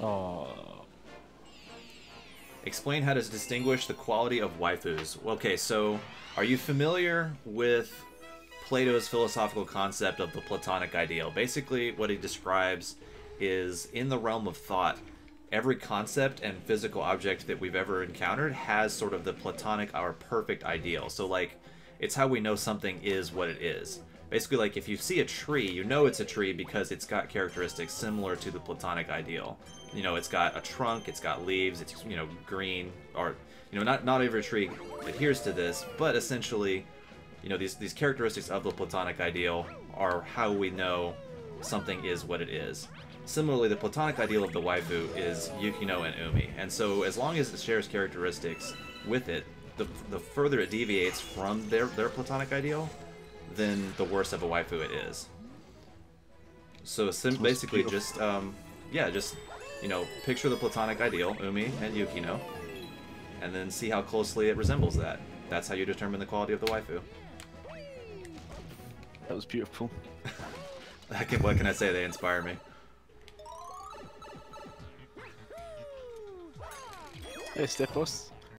Oh. Explain how to distinguish the quality of waifus. Okay, so are you familiar with Plato's philosophical concept of the Platonic ideal? Basically, what he describes is in the realm of thought, every concept and physical object that we've ever encountered has sort of the Platonic or perfect ideal. So, like, it's how we know something is what it is. Basically, like, if you see a tree, you know it's a tree because it's got characteristics similar to the Platonic ideal. You know it's got a trunk it's got leaves it's you know green or you know not not every tree adheres to this but essentially you know these these characteristics of the platonic ideal are how we know something is what it is. Similarly the platonic ideal of the waifu is yukino and umi and so as long as it shares characteristics with it the, the further it deviates from their, their platonic ideal then the worse of a waifu it is so sim- basically just um, yeah just you know, picture the platonic ideal, Umi and Yukino, and then see how closely it resembles that. That's how you determine the quality of the waifu. That was beautiful. can, what can I say? They inspire me. Hey, Stepos.